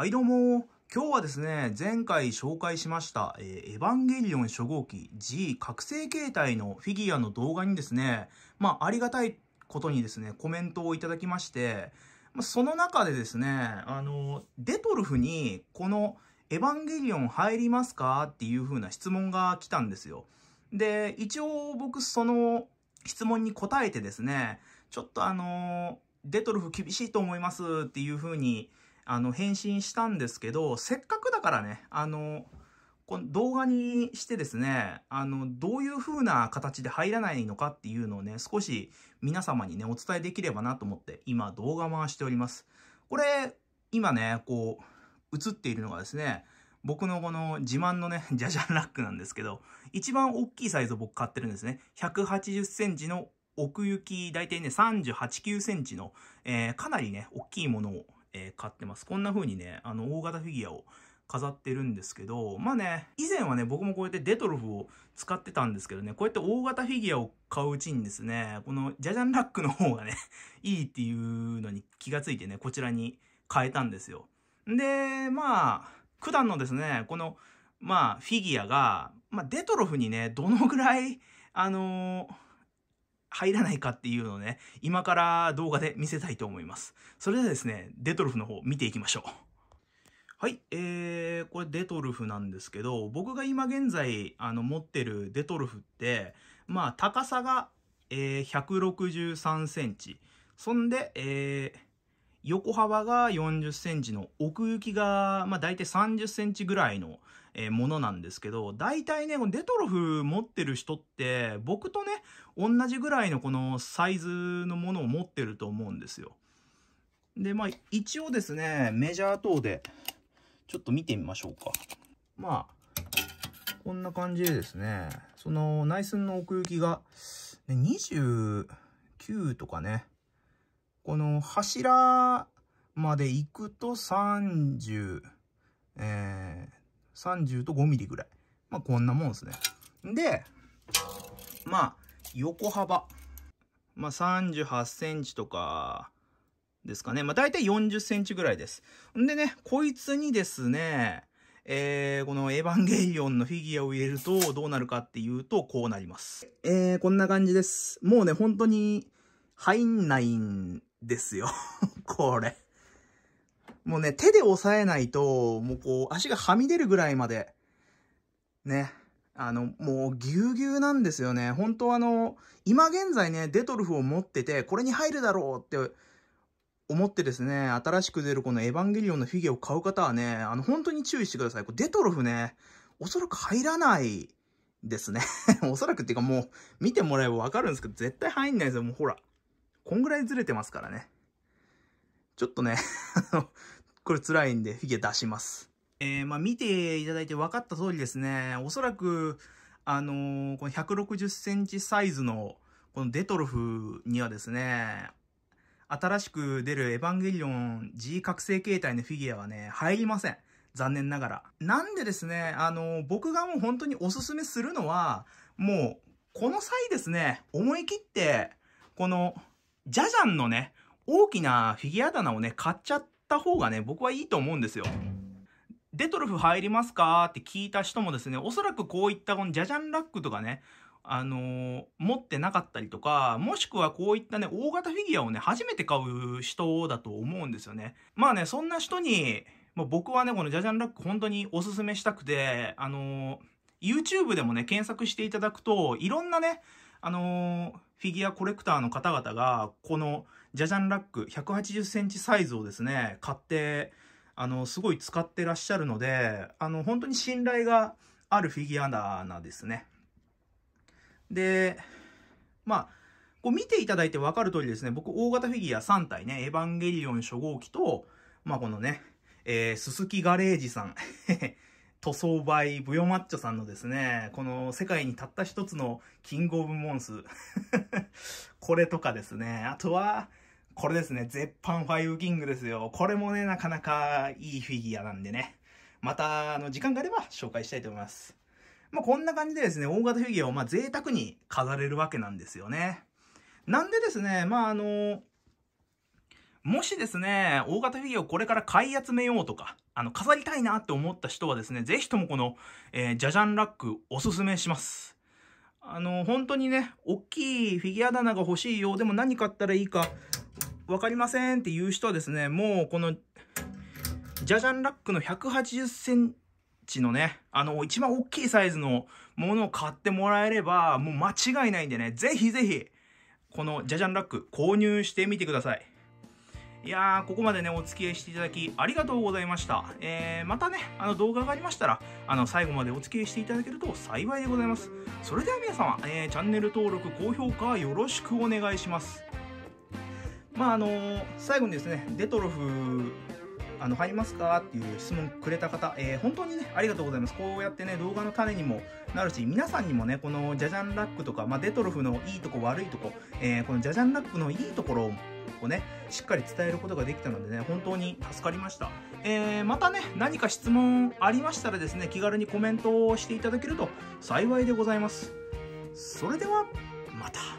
はいどうも。今日はですね、前回紹介しました、えー、エヴァンゲリオン初号機 G 覚醒形態のフィギュアの動画にですね、まあ、ありがたいことにですね、コメントをいただきまして、まあ、その中でですね、あの、デトルフに、この、エヴァンゲリオン入りますか？っていう風な質問が来たんですよ。で、一応僕その質問に答えてですね、ちょっとあの、デトルフ厳しいと思いますっていう風にあの、返信したんですけど、せっかくだからね、あの、この動画にしてですね、あの、どういう風な形で入らないのかっていうのをね、少し皆様にね、お伝えできればなと思って、今動画回しております。これ、今ね、こう、映っているのがですね、僕のこの自慢のね、ジャジャンラックなんですけど、一番大きいサイズを僕買ってるんですね。180センチの奥行き、だいたいね、38、9センチの、えー、かなりね、大きいものをえー、買ってます。こんな風にね、あの、大型フィギュアを飾ってるんですけど、まあね、以前はね、僕もこうやってデトロフを使ってたんですけどね、こうやって大型フィギュアを買ううちにですね、このジャジャンラックの方がね、いいっていうのに気がついてね、こちらに変えたんですよ。で、まあ、普段のですね、この、まあ、フィギュアが、まあ、デトロフにね、どのぐらい、あのー入らないかっていうのをね、今から動画で見せたいと思います。それではですね、デトルフの方見ていきましょう。はい、えー、これデトルフなんですけど、僕が今現在、あの、持ってるデトルフって、まあ、高さが、えー、163センチ。そんで、えー、横幅が40センチの奥行きが、まあ大体30センチぐらいの、えものなんですけど、大体ね、デトロフ持ってる人って、僕とね、同じぐらいのこのサイズのものを持ってると思うんですよ。で、まあ一応ですね、メジャー等で、ちょっと見てみましょうか。まあ、こんな感じでですね、その内寸の奥行きが、ね、29とかね、この柱まで行くと30、えー、30と5ミリぐらい。まあ、こんなもんですね。で、まあ、横幅。まあ、38センチとか、ですかね。まあ、大体40センチぐらいです。んでね、こいつにですね、えー、このエヴァンゲリオンのフィギュアを入れるとどうなるかっていうと、こうなります。えー、こんな感じです。もうね、本当に入んないんですよ これ。もうね、手で押さえないと、もうこう、足がはみ出るぐらいまで、ね。あの、もうぎゅうぎゅうなんですよね。本当あの、今現在ね、デトルフを持ってて、これに入るだろうって思ってですね、新しく出るこのエヴァンゲリオンのフィギュアを買う方はね、あの、本当に注意してください。これデトルフね、おそらく入らないですね。おそらくっていうかもう、見てもらえばわかるんですけど、絶対入んないですよ。もうほら。こんぐらいずれてますからね。ちょっとね これ辛いんでフィギュア出します。えー、まあ見ていただいて分かった通りですね、おそらく、あのー、この160センチサイズの、このデトロフにはですね、新しく出るエヴァンゲリオン G 覚醒形態のフィギュアはね、入りません。残念ながら。なんでですね、あのー、僕がもう本当におすすめするのは、もう、この際ですね、思い切って、この、ジャジャンのね、大きなフィギュア棚をね、買っちゃった方がね、僕はいいと思うんですよ。デトルフ入りますかって聞いた人もですね、おそらくこういったこのジャジャンラックとかね、あのー、持ってなかったりとか、もしくはこういったね、大型フィギュアをね、初めて買う人だと思うんですよね。まあね、そんな人に、まあ、僕はね、このジャジャンラック本当におすすめしたくて、あのー、YouTube でもね、検索していただくと、いろんなね、あの、フィギュアコレクターの方々が、このジャジャンラック180センチサイズをですね、買って、あの、すごい使ってらっしゃるので、あの、本当に信頼があるフィギュアなですね。で、まあ、こう見ていただいてわかる通りですね、僕大型フィギュア3体ね、エヴァンゲリオン初号機と、まあこのね、えー、ススキガレージさん塗装売ブヨマッチョさんのですね、この世界にたった一つのキングオブモンス。これとかですね。あとは、これですね。絶版ファイブキングですよ。これもね、なかなかいいフィギュアなんでね。また、あの、時間があれば紹介したいと思います。まあ、こんな感じでですね、大型フィギュアをまあ贅沢に飾れるわけなんですよね。なんでですね、まあ、あの、もしですね、大型フィギュアをこれから買い集めようとか、あの、飾りたいなって思った人はですね、ぜひともこの、えー、ジャジャンラックおすすめします。あの、本当にね、大きいフィギュア棚が欲しいよ、でも何買ったらいいか分かりませんっていう人はですね、もうこの、ジャジャンラックの180センチのね、あの、一番大きいサイズのものを買ってもらえれば、もう間違いないんでね、ぜひぜひ、このジャジャンラック購入してみてください。いやー、ここまでね、お付き合いしていただき、ありがとうございました。えー、またね、あの動画がありましたら、あの、最後までお付き合いしていただけると幸いでございます。それでは皆様、えー、チャンネル登録、高評価よろしくお願いします。まあ、あのー、最後にですね、デトロフ、あの、入りますかっていう質問くれた方、えー、本当にね、ありがとうございます。こうやってね、動画の種にもなるし、皆さんにもね、このジャジャンラックとか、まあ、デトロフのいいとこ悪いとこ、えー、このジャジャンラックのいいところををね、しっかり伝えることができたのでね、本当に助かりました。えー、またね、何か質問ありましたらですね、気軽にコメントをしていただけると幸いでございます。それでは、また。